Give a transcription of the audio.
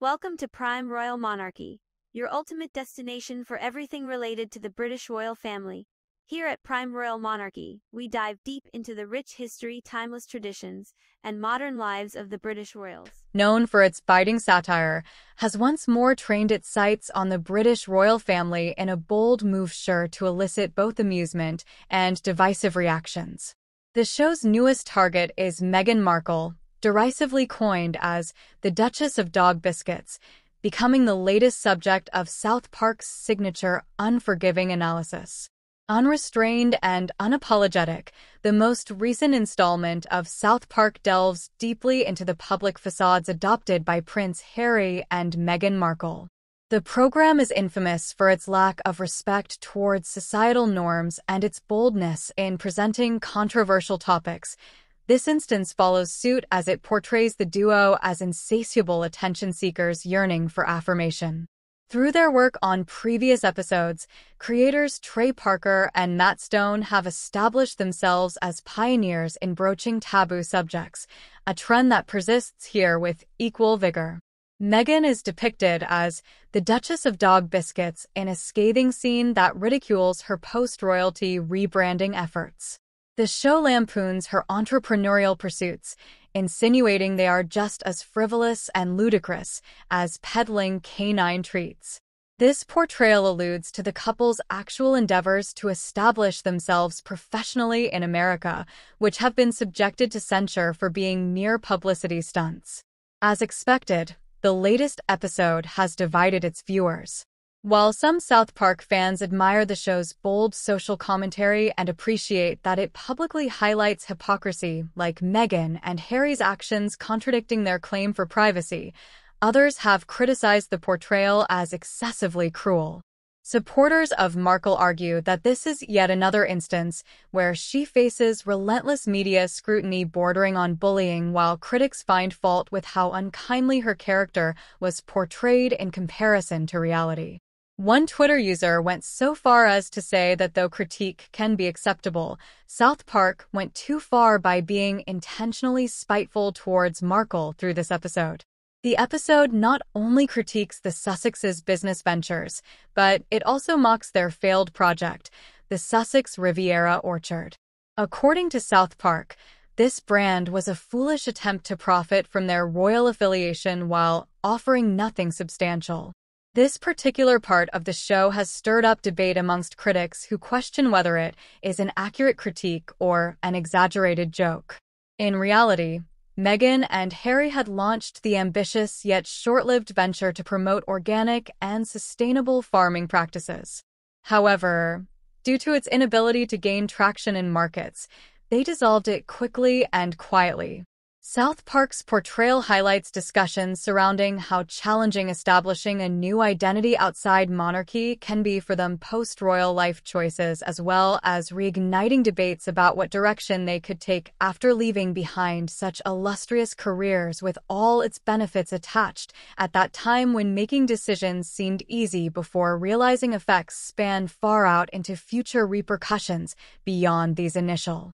Welcome to Prime Royal Monarchy, your ultimate destination for everything related to the British royal family. Here at Prime Royal Monarchy, we dive deep into the rich history, timeless traditions, and modern lives of the British royals. Known for its biting satire, has once more trained its sights on the British royal family in a bold move sure to elicit both amusement and divisive reactions. The show's newest target is Meghan Markle, derisively coined as the Duchess of Dog Biscuits, becoming the latest subject of South Park's signature unforgiving analysis. Unrestrained and unapologetic, the most recent installment of South Park delves deeply into the public facades adopted by Prince Harry and Meghan Markle. The program is infamous for its lack of respect towards societal norms and its boldness in presenting controversial topics, this instance follows suit as it portrays the duo as insatiable attention seekers yearning for affirmation. Through their work on previous episodes, creators Trey Parker and Matt Stone have established themselves as pioneers in broaching taboo subjects, a trend that persists here with equal vigor. Meghan is depicted as the Duchess of Dog Biscuits in a scathing scene that ridicules her post-royalty rebranding efforts. The show lampoons her entrepreneurial pursuits, insinuating they are just as frivolous and ludicrous as peddling canine treats. This portrayal alludes to the couple's actual endeavors to establish themselves professionally in America, which have been subjected to censure for being mere publicity stunts. As expected, the latest episode has divided its viewers. While some South Park fans admire the show's bold social commentary and appreciate that it publicly highlights hypocrisy, like Meghan and Harry's actions contradicting their claim for privacy, others have criticized the portrayal as excessively cruel. Supporters of Markle argue that this is yet another instance where she faces relentless media scrutiny bordering on bullying, while critics find fault with how unkindly her character was portrayed in comparison to reality. One Twitter user went so far as to say that though critique can be acceptable, South Park went too far by being intentionally spiteful towards Markle through this episode. The episode not only critiques the Sussexes' business ventures, but it also mocks their failed project, the Sussex Riviera Orchard. According to South Park, this brand was a foolish attempt to profit from their royal affiliation while offering nothing substantial. This particular part of the show has stirred up debate amongst critics who question whether it is an accurate critique or an exaggerated joke. In reality, Meghan and Harry had launched the ambitious yet short-lived venture to promote organic and sustainable farming practices. However, due to its inability to gain traction in markets, they dissolved it quickly and quietly. South Park's portrayal highlights discussions surrounding how challenging establishing a new identity outside monarchy can be for them post-royal life choices as well as reigniting debates about what direction they could take after leaving behind such illustrious careers with all its benefits attached at that time when making decisions seemed easy before realizing effects span far out into future repercussions beyond these initial.